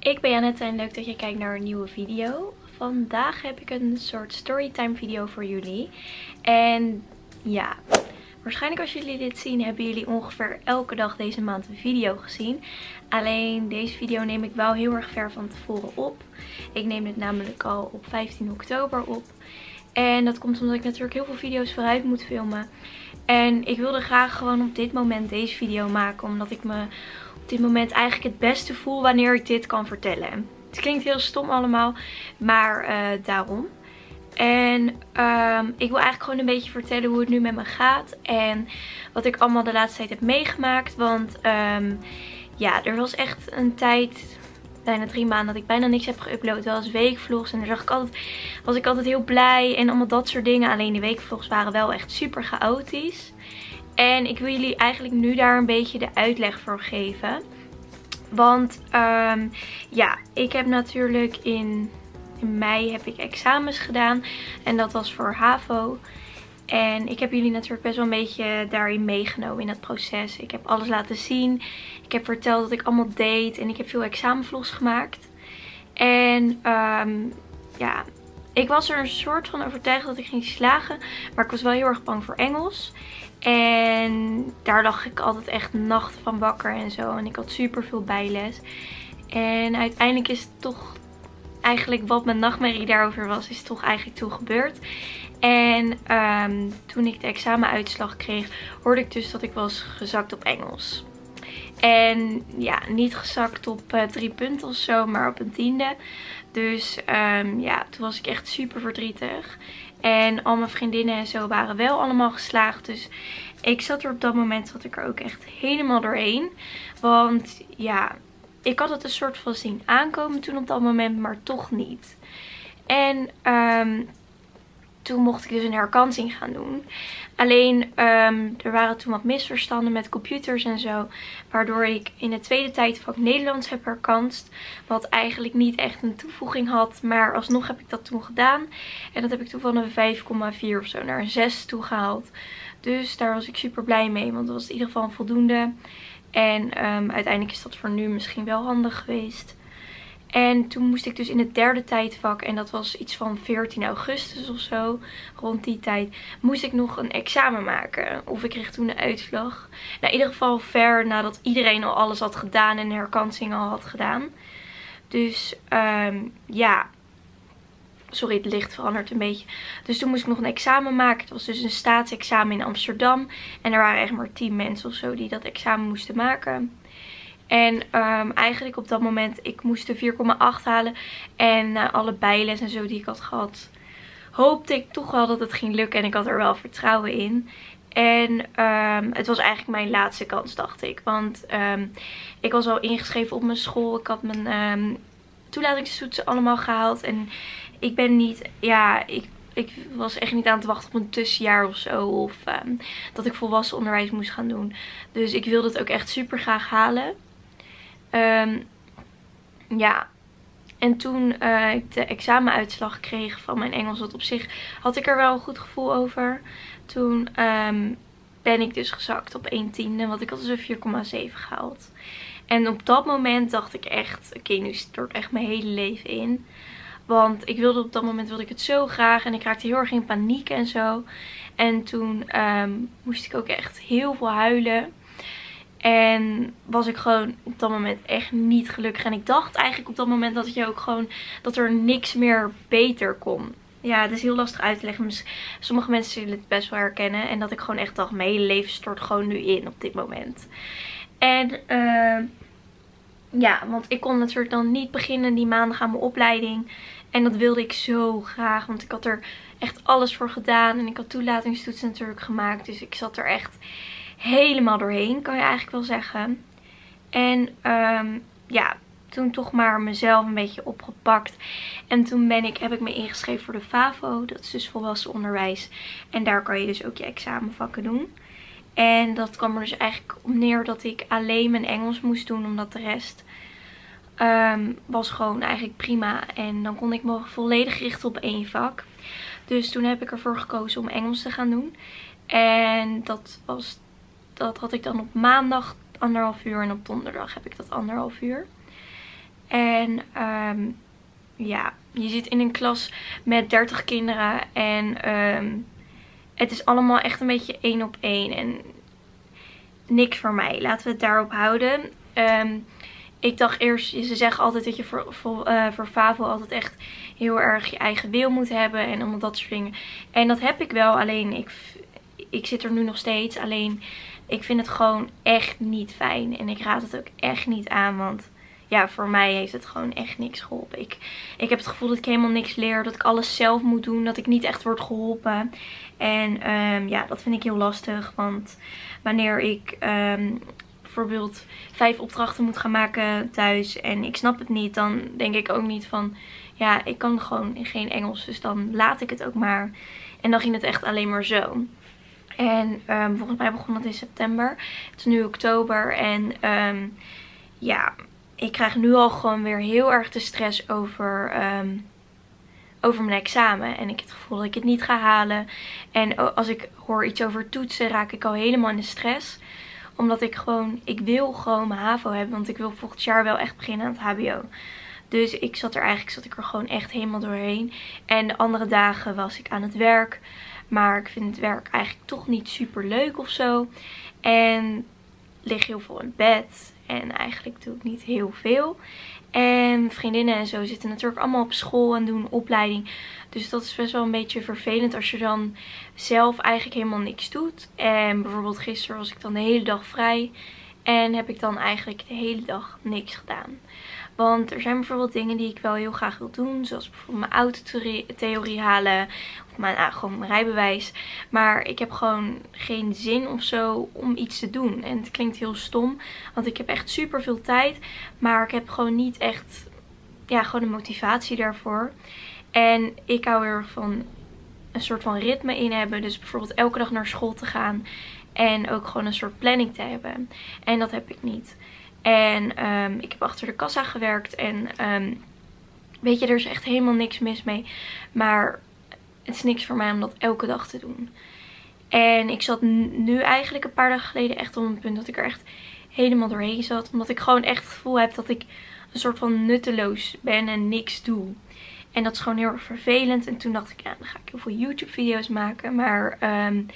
Ik ben Janette en leuk dat je kijkt naar een nieuwe video. Vandaag heb ik een soort storytime video voor jullie. En ja, waarschijnlijk als jullie dit zien hebben jullie ongeveer elke dag deze maand een video gezien. Alleen deze video neem ik wel heel erg ver van tevoren op. Ik neem het namelijk al op 15 oktober op. En dat komt omdat ik natuurlijk heel veel video's vooruit moet filmen. En ik wilde graag gewoon op dit moment deze video maken. Omdat ik me dit moment eigenlijk het beste voel wanneer ik dit kan vertellen. Het klinkt heel stom allemaal, maar uh, daarom. En um, ik wil eigenlijk gewoon een beetje vertellen hoe het nu met me gaat. En wat ik allemaal de laatste tijd heb meegemaakt. Want um, ja, er was echt een tijd bijna drie maanden dat ik bijna niks heb geüpload. Wel eens weekvlogs. En daar zag ik altijd, was ik altijd heel blij en allemaal dat soort dingen. Alleen de weekvlogs waren wel echt super chaotisch. En ik wil jullie eigenlijk nu daar een beetje de uitleg voor geven. Want um, ja, ik heb natuurlijk in, in mei heb ik examens gedaan. En dat was voor HAVO. En ik heb jullie natuurlijk best wel een beetje daarin meegenomen in het proces. Ik heb alles laten zien. Ik heb verteld wat ik allemaal deed. En ik heb veel examenvlogs gemaakt. En um, ja, ik was er een soort van overtuigd dat ik ging slagen. Maar ik was wel heel erg bang voor Engels. En daar lag ik altijd echt nachten van wakker en zo. En ik had super veel bijles. En uiteindelijk is het toch eigenlijk wat mijn nachtmerrie daarover was, is toch eigenlijk toe gebeurd. En um, toen ik de examenuitslag kreeg, hoorde ik dus dat ik was gezakt op Engels. En ja, niet gezakt op uh, drie punten of zo, maar op een tiende. Dus um, ja, toen was ik echt super verdrietig. En al mijn vriendinnen en zo waren wel allemaal geslaagd. Dus ik zat er op dat moment, zat ik er ook echt helemaal doorheen. Want ja, ik had het een soort van zien aankomen toen op dat moment, maar toch niet. En um, toen mocht ik dus een herkansing gaan doen. Alleen um, er waren toen wat misverstanden met computers en zo. Waardoor ik in het tweede tijdvak Nederlands heb herkanst. Wat eigenlijk niet echt een toevoeging had. Maar alsnog heb ik dat toen gedaan. En dat heb ik toen van een 5,4 of zo naar een 6 toegehaald. Dus daar was ik super blij mee. Want dat was in ieder geval voldoende. En um, uiteindelijk is dat voor nu misschien wel handig geweest. En toen moest ik dus in het derde tijdvak, en dat was iets van 14 augustus of zo, rond die tijd, moest ik nog een examen maken. Of ik kreeg toen een uitslag. Nou, in ieder geval ver nadat iedereen al alles had gedaan en de herkansing al had gedaan. Dus um, ja, sorry het licht verandert een beetje. Dus toen moest ik nog een examen maken. Het was dus een staatsexamen in Amsterdam. En er waren echt maar 10 mensen of zo die dat examen moesten maken. En um, eigenlijk op dat moment, ik moest de 4,8 halen. En na alle bijles en zo die ik had gehad, hoopte ik toch wel dat het ging lukken. En ik had er wel vertrouwen in. En um, het was eigenlijk mijn laatste kans, dacht ik. Want um, ik was al ingeschreven op mijn school. Ik had mijn um, toelatingstoetsen allemaal gehaald. En ik ben niet, ja, ik, ik was echt niet aan het wachten op een tussenjaar of zo. Of dat ik volwassen onderwijs moest gaan doen. Dus ik wilde het ook echt super graag halen. Um, ja, en toen uh, ik de examenuitslag kreeg van mijn Engels, wat op zich had ik er wel een goed gevoel over. Toen um, ben ik dus gezakt op 1 tiende, want ik had dus een 4,7 gehaald. En op dat moment dacht ik echt, oké, okay, nu stort echt mijn hele leven in. Want ik wilde op dat moment wilde ik het zo graag en ik raakte heel erg in paniek en zo. En toen um, moest ik ook echt heel veel huilen. En was ik gewoon op dat moment echt niet gelukkig. En ik dacht eigenlijk op dat moment dat je ook gewoon dat er niks meer beter kon. Ja, het is heel lastig uit te leggen. Sommige mensen zullen het best wel herkennen. En dat ik gewoon echt dacht, mijn hele leven stort gewoon nu in op dit moment. En uh, ja, want ik kon natuurlijk dan niet beginnen die maandag aan mijn opleiding. En dat wilde ik zo graag. Want ik had er echt alles voor gedaan. En ik had toelatingstoetsen natuurlijk gemaakt. Dus ik zat er echt helemaal doorheen, kan je eigenlijk wel zeggen. En um, ja, toen toch maar mezelf een beetje opgepakt. En toen ben ik, heb ik me ingeschreven voor de FAVO. Dat is dus volwassen onderwijs. En daar kan je dus ook je examenvakken doen. En dat kwam er dus eigenlijk op neer dat ik alleen mijn Engels moest doen. Omdat de rest um, was gewoon eigenlijk prima. En dan kon ik me volledig richten op één vak. Dus toen heb ik ervoor gekozen om Engels te gaan doen. En dat was dat had ik dan op maandag anderhalf uur en op donderdag heb ik dat anderhalf uur. En ehm, ja, je zit in een klas met 30 kinderen. En ehm, het is allemaal echt een beetje één op één. En niks voor mij. Laten we het daarop houden. Um, ik dacht eerst, ze zeggen altijd dat je voor, voor, uh, voor Favo altijd echt heel erg je eigen wil moet hebben. En allemaal dat soort dingen. En dat heb ik wel. Alleen ik, ik zit er nu nog steeds. Alleen ik vind het gewoon echt niet fijn. En ik raad het ook echt niet aan. Want ja, voor mij heeft het gewoon echt niks geholpen. Ik, ik heb het gevoel dat ik helemaal niks leer. Dat ik alles zelf moet doen. Dat ik niet echt word geholpen. En um, ja, dat vind ik heel lastig. Want wanneer ik um, bijvoorbeeld vijf opdrachten moet gaan maken thuis en ik snap het niet, dan denk ik ook niet van, ja, ik kan gewoon geen Engels, dus dan laat ik het ook maar. En dan ging het echt alleen maar zo. En um, volgens mij begon het in september. Het is nu oktober en um, ja, ik krijg nu al gewoon weer heel erg de stress over... Um, over mijn examen. En ik heb het gevoel dat ik het niet ga halen. En als ik hoor iets over toetsen, raak ik al helemaal in de stress omdat ik gewoon, ik wil gewoon mijn HAVO hebben. Want ik wil volgend jaar wel echt beginnen aan het HBO. Dus ik zat er eigenlijk, zat ik er gewoon echt helemaal doorheen. En de andere dagen was ik aan het werk. Maar ik vind het werk eigenlijk toch niet super leuk of zo. En lig heel veel in bed. En eigenlijk doe ik niet heel veel. En vriendinnen en zo zitten natuurlijk allemaal op school en doen opleiding. Dus dat is best wel een beetje vervelend als je dan zelf eigenlijk helemaal niks doet. En bijvoorbeeld gisteren was ik dan de hele dag vrij. En heb ik dan eigenlijk de hele dag niks gedaan. Want er zijn bijvoorbeeld dingen die ik wel heel graag wil doen. Zoals bijvoorbeeld mijn autotheorie halen. Of mijn, ah, gewoon mijn rijbewijs. Maar ik heb gewoon geen zin of zo om iets te doen. En het klinkt heel stom. Want ik heb echt super veel tijd. Maar ik heb gewoon niet echt ja, gewoon de motivatie daarvoor. En ik hou er van een soort van ritme in hebben. Dus bijvoorbeeld elke dag naar school te gaan. En ook gewoon een soort planning te hebben. En dat heb ik niet. En um, ik heb achter de kassa gewerkt. En um, weet je, er is echt helemaal niks mis mee. Maar het is niks voor mij om dat elke dag te doen. En ik zat nu eigenlijk een paar dagen geleden echt op een punt dat ik er echt helemaal doorheen zat. Omdat ik gewoon echt het gevoel heb dat ik een soort van nutteloos ben en niks doe. En dat is gewoon heel erg vervelend. En toen dacht ik, ja, dan ga ik heel veel YouTube video's maken. Maar um,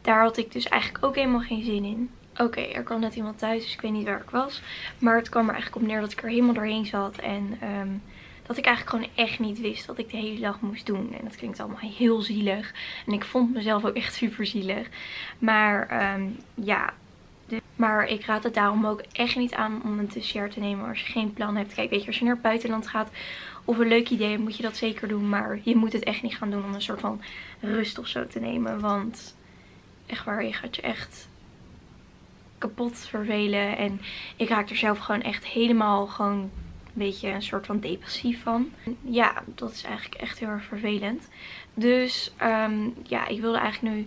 daar had ik dus eigenlijk ook helemaal geen zin in. Oké, er kwam net iemand thuis, dus ik weet niet waar ik was. Maar het kwam er eigenlijk op neer dat ik er helemaal doorheen zat. En um, dat ik eigenlijk gewoon echt niet wist wat ik de hele dag moest doen. En dat klinkt allemaal heel zielig. En ik vond mezelf ook echt super zielig. Maar um, ja, maar ik raad het daarom ook echt niet aan om een tussenjaar te nemen als je geen plan hebt. Kijk, weet je, als je naar het buitenland gaat of een leuk idee moet je dat zeker doen. Maar je moet het echt niet gaan doen om een soort van rust of zo te nemen. Want echt waar, je gaat je echt kapot vervelen. En ik raak er zelf gewoon echt helemaal gewoon een beetje een soort van depressief van. Ja, dat is eigenlijk echt heel erg vervelend. Dus um, ja, ik wilde eigenlijk nu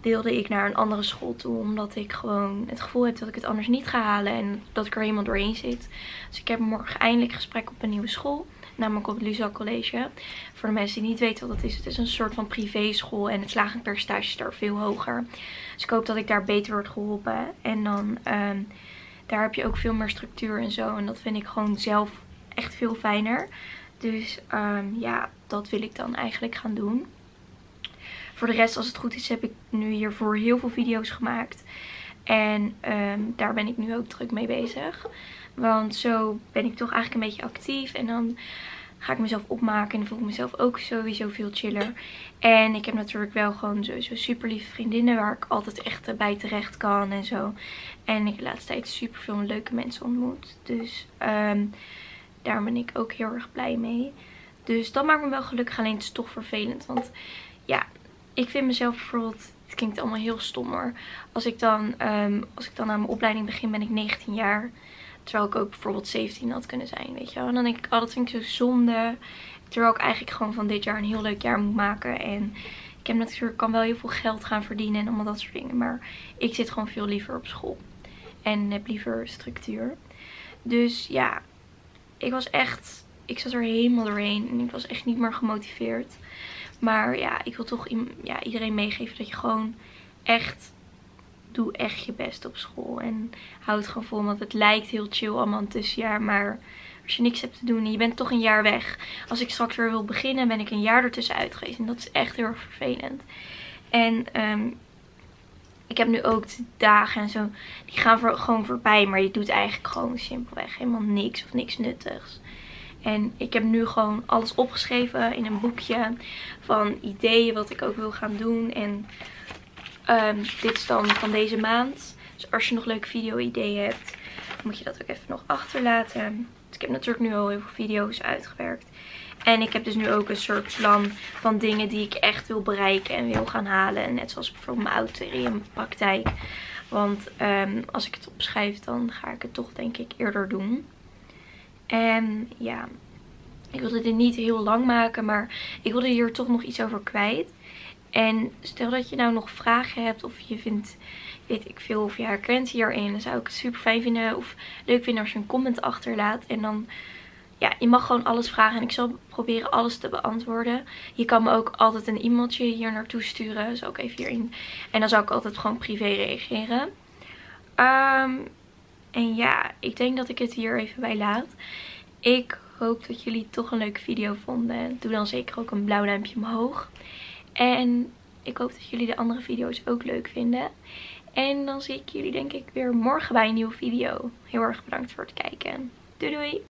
deelde ik naar een andere school toe. Omdat ik gewoon het gevoel heb dat ik het anders niet ga halen. En dat ik er helemaal doorheen zit. Dus ik heb morgen eindelijk gesprek op een nieuwe school. Namelijk op het Luzak College. Voor de mensen die niet weten wat dat is. Het is een soort van privéschool. En het slagingspercentage is daar veel hoger. Dus ik hoop dat ik daar beter word geholpen. En dan um, daar heb je ook veel meer structuur en zo. En dat vind ik gewoon zelf echt veel fijner. Dus um, ja, dat wil ik dan eigenlijk gaan doen. Voor de rest, als het goed is, heb ik nu hiervoor heel veel video's gemaakt. En um, daar ben ik nu ook druk mee bezig. Want zo ben ik toch eigenlijk een beetje actief. En dan ga ik mezelf opmaken. En dan voel ik mezelf ook sowieso veel chiller. En ik heb natuurlijk wel gewoon sowieso super lieve vriendinnen. Waar ik altijd echt bij terecht kan en zo. En ik heb de laatste tijd super veel leuke mensen ontmoet. Dus um, daar ben ik ook heel erg blij mee. Dus dat maakt me wel gelukkig. Alleen het is toch vervelend. Want ja, ik vind mezelf bijvoorbeeld, het klinkt allemaal heel stom hoor. Als ik dan, um, als ik dan aan mijn opleiding begin ben ik 19 jaar. Terwijl ik ook bijvoorbeeld 17 had kunnen zijn, weet je wel. En dan denk ik, oh dat vind ik zo zonde. Terwijl ik eigenlijk gewoon van dit jaar een heel leuk jaar moet maken. En ik heb natuurlijk, kan wel heel veel geld gaan verdienen en allemaal dat soort dingen. Maar ik zit gewoon veel liever op school. En heb liever structuur. Dus ja, ik was echt, ik zat er helemaal doorheen. En ik was echt niet meer gemotiveerd. Maar ja, ik wil toch ja, iedereen meegeven dat je gewoon echt... Doe echt je best op school. En houd het gewoon vol. Want het lijkt heel chill allemaal een tussenjaar. Maar Als je niks hebt te doen en je bent toch een jaar weg. Als ik straks weer wil beginnen, ben ik een jaar ertussen uit geweest. En dat is echt heel erg vervelend. En ehm, ik heb nu ook de dagen en zo. Die gaan voor, gewoon voorbij. Maar je doet eigenlijk gewoon simpelweg helemaal niks of niks nuttigs. En ik heb nu gewoon alles opgeschreven in een boekje van ideeën wat ik ook wil gaan doen. En um, dit is dan van deze maand. Dus als je nog leuke video ideeën hebt, moet je dat ook even nog achterlaten. Dus ik heb natuurlijk nu al heel veel video's uitgewerkt. En ik heb dus nu ook een soort plan van dingen die ik echt wil bereiken en wil gaan halen. Net zoals bijvoorbeeld mijn praktijk. Want um, als ik het opschrijf, dan ga ik het toch denk ik eerder doen. En ja, ik wilde dit niet heel lang maken, maar ik wilde hier toch nog iets over kwijt. En stel dat je nou nog vragen hebt of je vindt, weet ik veel, of je herkent hierin. Dan zou ik het super fijn vinden of leuk vinden als je een comment achterlaat. En dan, ja, je mag gewoon alles vragen en ik zal proberen alles te beantwoorden. Je kan me ook altijd een e-mailtje hier naartoe sturen. Zal ik even hierin. En dan zou ik altijd gewoon privé reageren. Um, en ja, ik denk dat ik het hier even bij laat. Ik hoop dat jullie toch een leuke video vonden. Doe dan zeker ook een blauw duimpje omhoog. En ik hoop dat jullie de andere video's ook leuk vinden. En dan zie ik jullie denk ik weer morgen bij een nieuwe video. Heel erg bedankt voor het kijken. Doei doei!